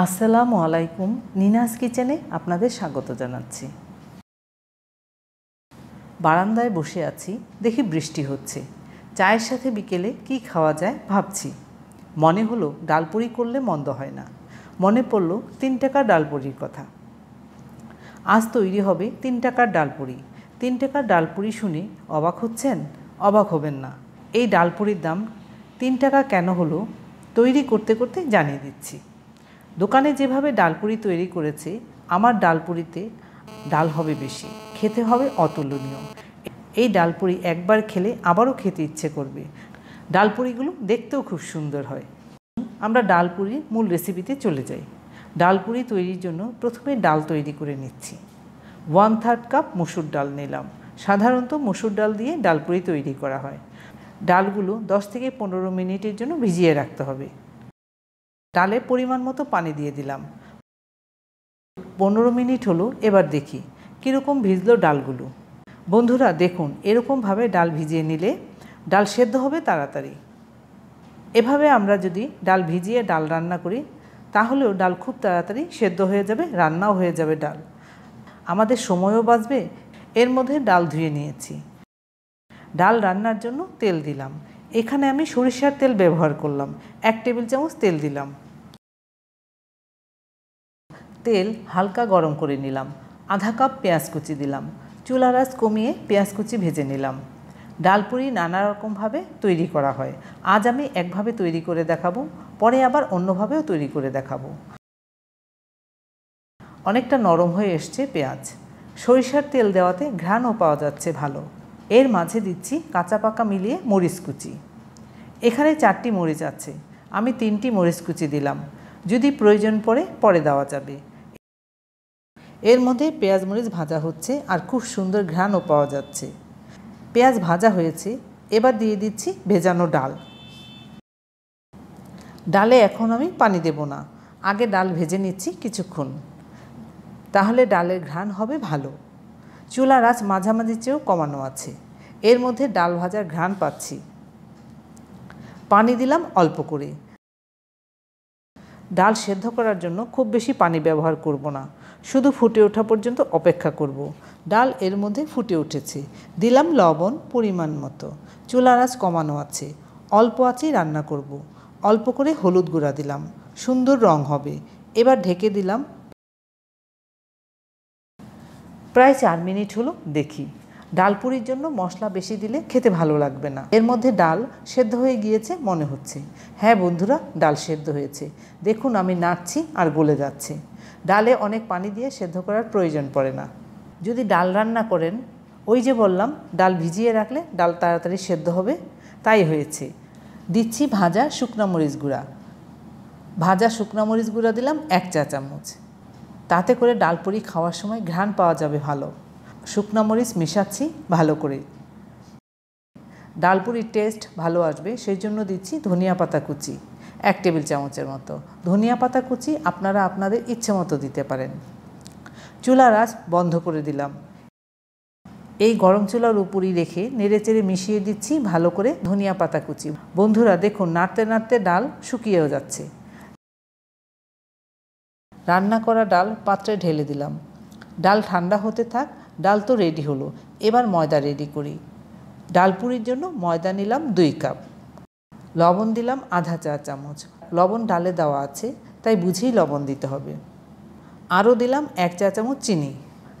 আসসালামু আলাইকুম, নিনাস কিচেনে আপনাদের স্বাগত জানাচ্ছি। বারান্দায় বসে আছি, দেখি বৃষ্টি হচ্ছে। চায়ের সাথে বিকেলে কি খাওয়া যায় ভাবছি। মনে হলো ডালপুরি করলে মন্দ হয় না। মনে পড়ল তিন টাকার ডালপুরির কথা। আজ তৈরি হবে তিন টাকার ডালপুরি। তিন টাকার ডালপুরি শুনে অবাক হচ্ছেন, অবাক হবেন না। এই ডালপুরির দাম তিন টাকা কেন হলো? তৈরি করতে করতে জানিয়ে দিচ্ছি। দোকানে যেভাবে ডালপুরি তৈরি করেছে, আমার ডালপুরিতে ডাল হবে বেশি, খেতে হবে অতুলনীয়। এই ডালপুরি একবার খেলে আবারও খেতে ইচ্ছে করবে। ডালপুরিগুলো দেখতেও খুব সুন্দর হয়। আমরা ডালপুরির মূল রেসিপিতে চলে যাই। ডালপুরি তৈরির জন্য প্রথমে ডাল তৈরি করে নিচ্ছি। ওয়ান থার্ড কাপ মসুর ডাল নিলাম। সাধারণত মসুর ডাল দিয়ে ডালপুরি তৈরি করা হয়। ডালগুলো দশ থেকে পনেরো মিনিটের জন্য ভিজিয়ে রাখতে হবে। ডালে পরিমাণ মতো পানি দিয়ে দিলাম। পনেরো মিনিট হলো, এবার দেখি কীরকম ভিজলো ডালগুলো। বন্ধুরা, দেখুন, এরকমভাবে ডাল ভিজিয়ে নিলে ডাল সেদ্ধ হবে তাড়াতাড়ি। এভাবে আমরা যদি ডাল ভিজিয়ে ডাল রান্না করি, তাহলেও ডাল খুব তাড়াতাড়ি সেদ্ধ হয়ে যাবে, রান্নাও হয়ে যাবে ডাল। আমাদের সময়ও বাঁচবে, এর মধ্যে ডাল ধুয়ে নিয়েছি। ডাল রান্নার জন্য তেল দিলাম। এখানে আমি সরিষার তেল ব্যবহার করলাম। এক টেবিল চামচ তেল দিলাম। তেল হালকা গরম করে নিলাম। আধা কাপ পেঁয়াজ কুচি দিলাম। চুলার আঁচ কমিয়ে পেঁয়াজ কুচি ভেজে নিলাম। ডালপুরি নানা রকমভাবে তৈরি করা হয়। আজ আমি একভাবে তৈরি করে দেখাবো, পরে আবার অন্যভাবেও তৈরি করে দেখাবো। অনেকটা নরম হয়ে এসছে পেঁয়াজ। সরিষার তেল দেওয়াতে ঘ্রাণও পাওয়া যাচ্ছে ভালো। এর মাঝে দিচ্ছি কাঁচা পাকা মিলিয়ে মরিচ কুচি। এখানে চারটি মরিচ আছে। আমি তিনটি মরিচ কুচি দিলাম। যদি প্রয়োজন পড়ে, পরে দেওয়া যাবে। এর মধ্যে পেঁয়াজ মরিচ ভাজা হচ্ছে আর খুব সুন্দর ঘ্রাণও পাওয়া যাচ্ছে। পেঁয়াজ ভাজা হয়েছে। এবার দিয়ে দিচ্ছি ভেজানো ডাল। ডালে এখন আমি পানি দেব না। আগে ডাল ভেজে নিচ্ছি কিছুক্ষণ। তাহলে ডালের ঘ্রাণ হবে ভালো। চুলার আঁচ মাঝামাঝি চেয়েও কমানো আছে। এর মধ্যে ডাল ভাজার ঘ্রাণ পাচ্ছি। পানি দিলাম অল্প করে। ডাল সেদ্ধ করার জন্য খুব বেশি পানি ব্যবহার করব না। শুধু ফুটে ওঠা পর্যন্ত অপেক্ষা করব। ডাল এর মধ্যে ফুটে উঠেছে। দিলাম লবণ পরিমাণ মতো। চুলার আঁচ কমানো আছে। অল্প আঁচেই রান্না করব। অল্প করে হলুদ গুঁড়া দিলাম। সুন্দর রং হবে। এবার ঢেকে দিলাম প্রায় চার মিনিট হলো দেখি। ডালপুরির জন্য মশলা বেশি দিলে খেতে ভালো লাগবে না। এর মধ্যে ডাল সেদ্ধ হয়ে গিয়েছে মনে হচ্ছে। হ্যাঁ বন্ধুরা, ডাল সেদ্ধ হয়েছে। দেখুন আমি নাড়ছি আর গলে যাচ্ছে। ডালে অনেক পানি দিয়ে সেদ্ধ করার প্রয়োজন পড়ে না। যদি ডাল রান্না করেন, ওই যে বললাম, ডাল ভিজিয়ে রাখলে ডাল তাড়াতাড়ি সেদ্ধ হবে, তাই হয়েছে। দিচ্ছি ভাজা শুকনা মরিচ গুঁড়া। ভাজা শুকনা মরিচ গুঁড়া দিলাম এক চা চামচ তাতে করে ডালপুরি খাওয়ার সময় ঘ্রাণ পাওয়া যাবে ভালো। শুকনা মরিচ মেশাচ্ছি ভালো করে। ডালপুরির টেস্ট ভালো আসবে সেই জন্য দিচ্ছি ধনিয়া পাতা কুচি, এক টেবিল চামচের মতো। ধনিয়া পাতা কুচি আপনারা আপনাদের ইচ্ছে মতো দিতে পারেন। চুলার আঁচ বন্ধ করে দিলাম। এই গরম চুলার উপরই রেখে নেড়েচেড়ে মিশিয়ে দিচ্ছি ভালো করে ধনিয়া পাতা কুচি। বন্ধুরা দেখুন, নাড়তে নাড়তে ডাল শুকিয়েও যাচ্ছে। রান্না করা ডাল পাত্রে ঢেলে দিলাম। ডাল ঠান্ডা হতে থাক, ডাল তো রেডি হলো। এবার ময়দা রেডি করি। ডালপুরির জন্য ময়দা নিলাম দুই কাপ। লবণ দিলাম আধা চা চামচ। লবণ ডালে দেওয়া আছে, তাই বুঝেই লবণ দিতে হবে। আরও দিলাম এক চা চামচ চিনি।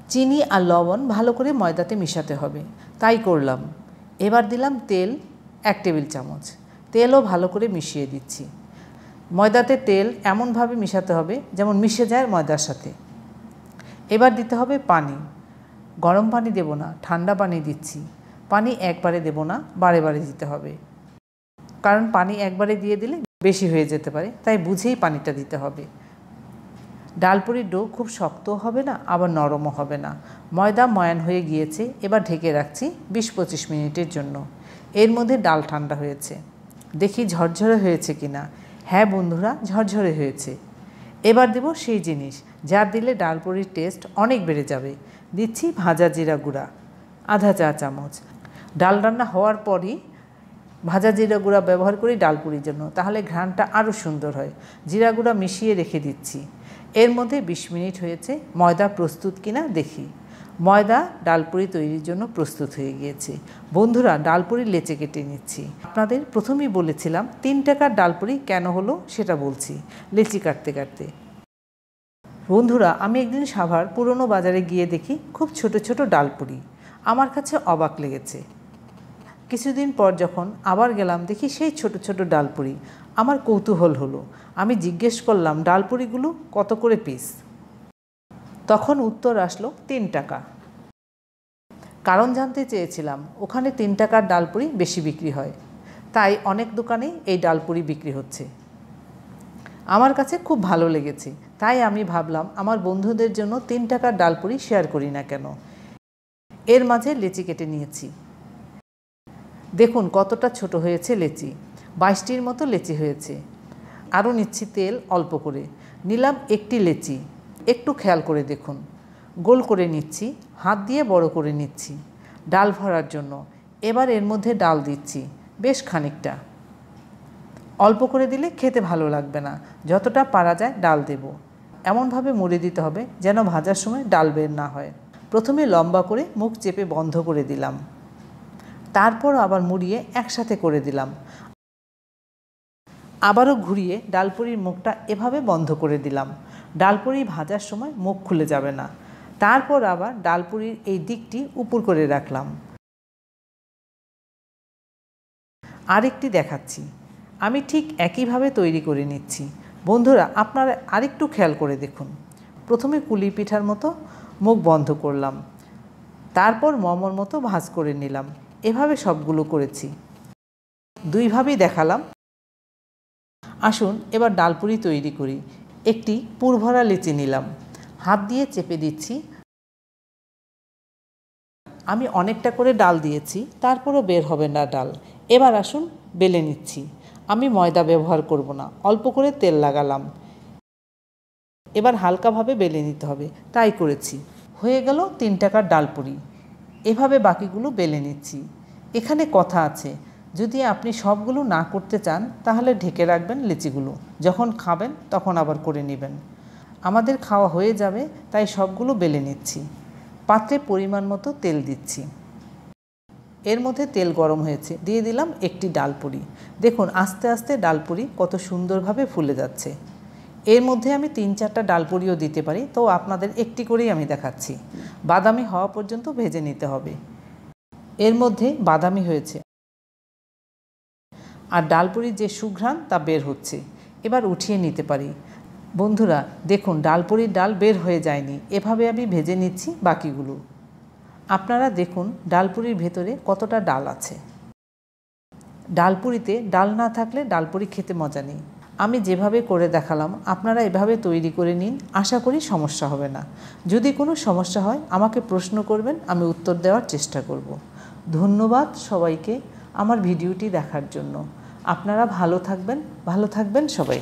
চিনি আর লবণ ভালো করে ময়দাতে মিশাতে হবে। তাই করলাম। এবার দিলাম তেল এক টেবিল চামচ। তেলও ভালো করে মিশিয়ে দিচ্ছি। ময়দাতে তেল এমনভাবে মিশাতে হবে যেমন মিশে যায় ময়দার সাথে। এবার দিতে হবে পানি। গরম পানি দেব না, ঠান্ডা পানি দিচ্ছি। পানি একবারে দেব না, বারে বারে দিতে হবে। কারণ পানি একবারে দিয়ে দিলে বেশি হয়ে যেতে পারে, তাই বুঝেই পানিটা দিতে হবে। ডালপুরির ডো খুব শক্তও হবে না, আবার নরমও হবে না। ময়দা ময়ান হয়ে গিয়েছে, এবার ঢেকে রাখছি বিশ পঁচিশ মিনিটের জন্য। এর মধ্যে ডাল ঠান্ডা হয়েছে। দেখি ঝরঝরে হয়েছে কি না হ্যাঁ বন্ধুরা, ঝরঝরে হয়েছে। এবার দেব সেই জিনিস যার দিলে ডালপুরির টেস্ট অনেক বেড়ে যাবে। দিচ্ছি ভাজা জিরা গুঁড়া, আধা চা চামচ। ডাল রান্না হওয়ার পরই ভাজা জিরা গুঁড়া ব্যবহার করি ডালপুরির জন্য, তাহলে ঘ্রাণটা আরও সুন্দর হয়। জিরা গুঁড়া মিশিয়ে রেখে দিচ্ছি। এর মধ্যে বিশ মিনিট হয়েছে, ময়দা প্রস্তুত কিনা দেখি। ময়দা ডালপুরি তৈরির জন্য প্রস্তুত হয়ে গিয়েছে। বন্ধুরা ডালপুরি লেচে কেটে নিচ্ছি। আপনাদের প্রথমেই বলেছিলাম, তিন টাকার ডালপুরি কেন হলো সেটা বলছি, লেচি কাটতে কাটতে। বন্ধুরা, আমি একদিন সাভার পুরনো বাজারে গিয়ে দেখি খুব ছোট ছোট ডালপুরি। আমার কাছে অবাক লেগেছে। কিছুদিন পর যখন আবার গেলাম, দেখি সেই ছোট ছোট ডালপুরি। আমার কৌতূহল হলো। আমি জিজ্ঞেস করলাম, ডালপুরিগুলো কত করে পিস তখন উত্তর আসলো তিন টাকা। কারণ জানতে চেয়েছিলাম, ওখানে তিন টাকার ডালপুরি বেশি বিক্রি হয়। তাই অনেক দোকানেই এই ডালপুরি বিক্রি হচ্ছে। আমার কাছে খুব ভালো লেগেছে, তাই আমি ভাবলাম আমার বন্ধুদের জন্য তিন টাকার ডালপুরি শেয়ার করি না কেন? এর মাঝে লেচি কেটে নিয়েছি। দেখুন কতটা ছোট হয়েছে লেচি, বাইশটির মতো লেচি হয়েছে। আরও নিচ্ছি তেল অল্প করে। নিলাম একটি লেচি। একটু খেয়াল করে দেখুন। গোল করে নিচ্ছি, হাত দিয়ে বড় করে নিচ্ছি। ডাল ভরার জন্য। এবার এর মধ্যে ডাল দিচ্ছি, বেশ খানিকটা। অল্প করে দিলে খেতে ভালো লাগবে না। যতটা পারা যায় ডাল দেব। এমনভাবে মুড়ে দিতে হবে যেন ভাজার সময় ডাল বের না হয়। প্রথমে লম্বা করে মুখ চেপে বন্ধ করে দিলাম। তারপর আবার মুড়িয়ে একসাথে করে দিলাম। আবারও ঘুরিয়ে ডালপুরির মুখটা এভাবে বন্ধ করে দিলাম। ডালপুরি ভাজার সময় মুখ খুলে যাবে না। তারপর আবার ডালপুরির এই দিকটি উপর করে রাখলাম। আরেকটি দেখাচ্ছি। আমি ঠিক একইভাবে তৈরি করে নিচ্ছি। বন্ধুরা, আপনারা আরেকটু খেয়াল করে দেখুন। প্রথমে কুলি পিঠার মতো মুখ বন্ধ করলাম। তারপর মমর মতো ভাজ করে নিলাম। এভাবে সবগুলো করেছি। দুইভাবেই দেখালাম। আসুন, এবার ডালপুরি তৈরি করি। একটি পুরভরা লিচি নিলাম। হাত দিয়ে চেপে দিচ্ছি। আমি অনেকটা করে ডাল দিয়েছি, তারপরও বের হবে না ডাল। এবার আসুন বেলে নিচ্ছি। আমি ময়দা ব্যবহার করব না, অল্প করে তেল লাগালাম। এবার হালকাভাবে বেলে নিতে হবে, তাই করেছি। হয়ে গেল তিন টাকার ডাল ডালপুরি। এভাবে বাকিগুলো বেলে নিচ্ছি। এখানে কথা আছে যদি আপনি সবগুলো না করতে চান, তাহলে ঢেকে রাখবেন লিচিগুলো। যখন খাবেন, তখন আবার করে নেবেন। আমাদের খাওয়া হয়ে যাবে, তাই সবগুলো বেলে নিচ্ছি। পাত্রে পরিমাণ মতো তেল দিচ্ছি। এর মধ্যে তেল গরম হয়েছে। দিয়ে দিলাম একটি ডালপুরি। দেখুন, আস্তে আস্তে ডালপুরি কত সুন্দরভাবে ফুলে যাচ্ছে। এর মধ্যে আমি তিন চারটা ডালপুরিও দিতে পারি, তো আপনাদের একটি করেই আমি দেখাচ্ছি। বাদামি হওয়া পর্যন্ত ভেজে নিতে হবে। এর মধ্যে বাদামি হয়েছে। আর ডালপুরির যে সুঘ্রাণ তা বের হচ্ছে। এবার উঠিয়ে নিতে পারি। বন্ধুরা, দেখুন, ডালপুরির ডাল বের হয়ে যায়নি। এভাবে আমি ভেজে নিচ্ছি বাকিগুলো। আপনারা দেখুন, ডালপুরির ভেতরে কতটা ডাল আছে। ডালপুরিতে ডাল না থাকলে ডালপুরি খেতে মজা নেই। আমি যেভাবে করে দেখালাম, আপনারা এভাবে তৈরি করে নিন, আশা করি সমস্যা হবে না। যদি কোনো সমস্যা হয়, আমাকে প্রশ্ন করবেন, আমি উত্তর দেওয়ার চেষ্টা করব। ধন্যবাদ সবাইকে আমার ভিডিওটি দেখার জন্য। আপনারা ভালো থাকবেন ভালো থাকবেন সবাই।